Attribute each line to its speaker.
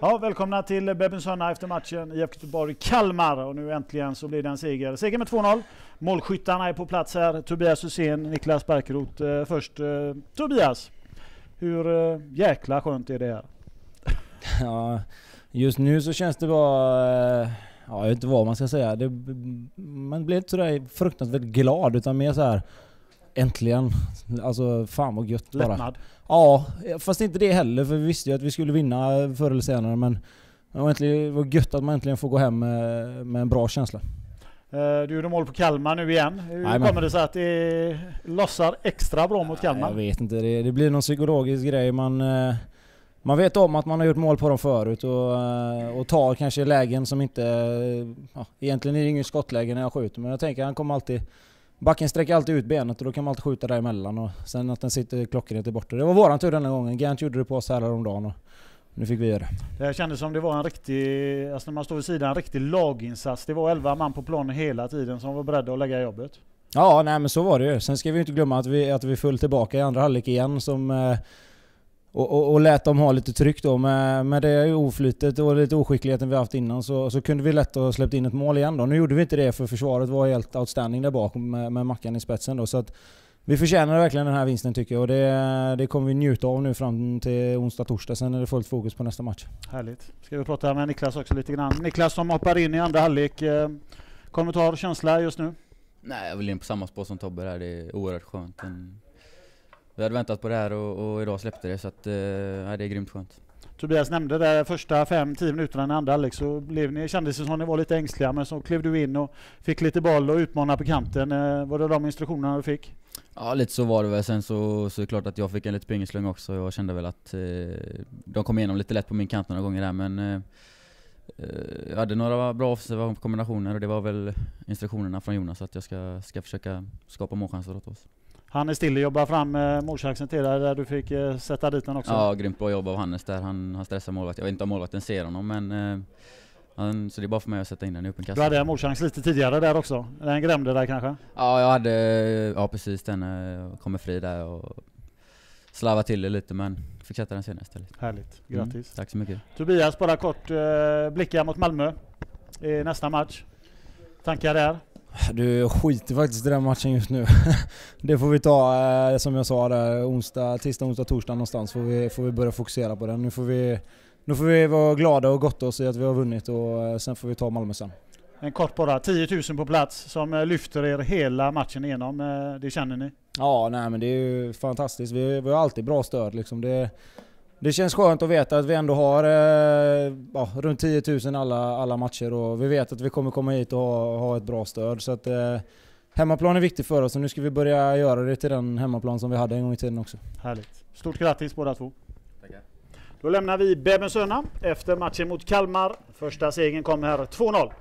Speaker 1: Ja, välkomna till Bebben Sönna efter matchen IFK Göteborg-Kalmar. Och nu äntligen så blir det en seger. Seger med 2-0. Målskyttarna är på plats här. Tobias Hysén, Niklas Barkeroth. Eh, först eh, Tobias. Hur eh, jäkla skönt är det här?
Speaker 2: Ja, just nu så känns det bara... Eh, ja, jag vet inte vad man ska säga. Det, man blir inte sådär fruktansvärt glad utan mer så här. Äntligen! Alltså fan vad gött bara.
Speaker 1: Lättnad?
Speaker 2: Ja, fast inte det heller för vi visste ju att vi skulle vinna förr eller senare men det var, äntligen, det var gött att man äntligen får gå hem med, med en bra känsla.
Speaker 1: Eh, Du gjorde mål på Kalmar nu igen. Hur
Speaker 2: Jajamän.
Speaker 1: kommer det sig att det lossar extra bra mot
Speaker 2: Jag
Speaker 1: Kalmar?
Speaker 2: vet inte, det, det blir någon psykologisk grej. Man, eh, man vet om att man har gjort mål på dem förut och, eh, och tar kanske lägen som inte... Ja, egentligen är det ingen skottläge när jag skjuter men jag tänker han kommer alltid... Backen sträcker alltid ut benet och då kan man alltid skjuta däremellan och sen att den sitter klockrent är borta. Det var våran tur denna gången. Gant gjorde det på oss här häromdagen och nu fick vi göra det.
Speaker 1: Det här kändes som det var en riktig, alltså när man står vid sidan, en riktig laginsats. Det var 11 man på planen hela tiden som var beredda att lägga jobbet.
Speaker 2: Ja, nej men så var det ju. Sen ska vi inte glömma att vi, att vi föll tillbaka i andra halvlek igen som... eh, Och, och, och lät dem ha lite tryck då. Med, med det oflytet och lite oskickligheten vi haft innan så, så kunde vi lätt ha släppt in ett mål igen då. Nu gjorde vi inte det för försvaret var helt outstanding där bak med, med Mackan i spetsen då. Så att vi förtjänar verkligen den här vinsten tycker jag och det, det kommer vi njuta av nu fram till onsdag, torsdag. Sen är det fullt fokus på nästa match.
Speaker 1: Härligt. Ska vi prata med Niklas också lite grann. Niklas som hoppar in i andra halvlek. eh, Kommentar, känsla just nu?
Speaker 3: Nej, jag vill in på samma spår som Tobbe där. Det är oerhört skönt. En... Vi hade väntat på det här och, och idag släppte det så att, eh, det är grymt skönt.
Speaker 1: Tobias nämnde det första 5-10 minuterna i andra halvlek så blev ni, kändes det som att ni var lite ängsliga men så klev du in och fick lite boll och utmanade på kanten. Eh, Var det de instruktionerna du fick?
Speaker 3: Ja, lite så var det väl. Sen så, så är det klart att jag fick en lite pingelslung också. Jag kände väl att eh, de kom igenom lite lätt på min kant några gånger där men eh, eh, jag hade några bra offensiva kombinationer och det var väl instruktionerna från Jonas att jag ska, ska försöka skapa målchanser åt oss.
Speaker 1: Han är still och jobbar fram eh, målchansen till dig där du fick eh, sätta dit den också.
Speaker 3: Ja, grymt bra jobb av Hannes där. Han, han stressar målvakten. Jag vet inte om målvakten ser honom men eh, han, så det är bara för mig att sätta in den i öppen
Speaker 1: Du
Speaker 3: kassa.
Speaker 1: hade en målchans lite tidigare där också. Den grämde dig kanske?
Speaker 3: Ja, jag hade, ja precis den eh, kommer fri där och slarvade till det lite men fick sätta den senare istället.
Speaker 1: Härligt,
Speaker 3: Mm,
Speaker 1: grattis.
Speaker 3: tack så mycket.
Speaker 1: Tobias, bara kort eh, blicka mot Malmö i nästa match. Tankar där?
Speaker 2: Du skiter faktiskt i den matchen just nu. det får vi ta eh, som jag sa där, onsdag, tisdag, onsdag, torsdag någonstans får vi, får vi börja fokusera på den. Nu får vi, nu får vi vara glada och gotta oss i att vi har vunnit och eh, sen får vi ta Malmö sen.
Speaker 1: En kort bara, 10 000 på plats som eh, lyfter er hela matchen igenom. Det känner ni?
Speaker 2: Ja, nej men det är ju fantastiskt. Vi, vi har alltid bra stöd liksom. Det, det känns skönt att veta att vi ändå har eh, ja, runt 10 000 alla, alla matcher och vi vet att vi kommer komma hit och ha, ha ett bra stöd. Så att, eh, hemmaplan är viktigt för oss och nu ska vi börja göra det till den hemmaplan som vi hade en gång i tiden också.
Speaker 1: Härligt. Stort grattis båda två.
Speaker 3: Tackar.
Speaker 1: Då lämnar vi Bebben Sönna efter matchen mot Kalmar. Första segern kommer här 2-0.